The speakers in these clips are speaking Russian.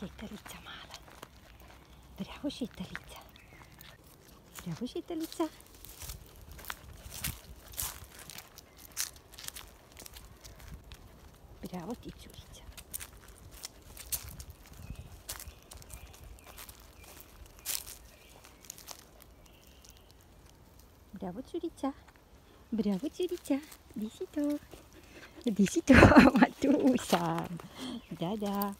вчительця мала. Браво, вчительця. Браво, вчительця. Браво, тітюрця. Браво, цюриця. Браво, цюриця. Іди сюди. Іди сюди, матуся. Да-да.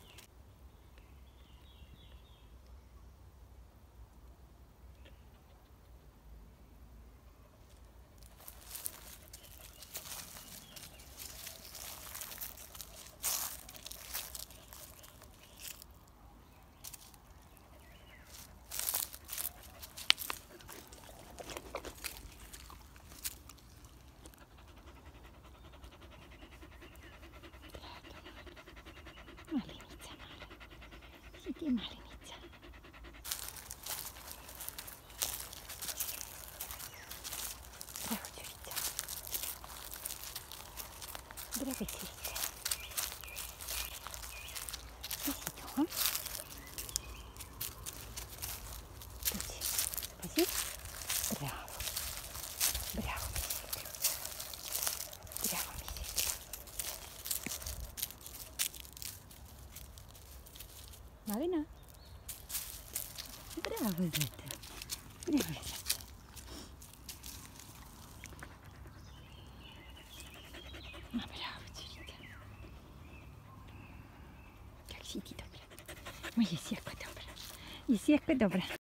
prima all'inizio. Prego, Giurizia. Dov'è che si dice? Che si trova? Marina. Bravo, gata. Bravo, gata. Ah, bravo, chiquita. Как сидит добра. Моя сетка добра. И сетка добра.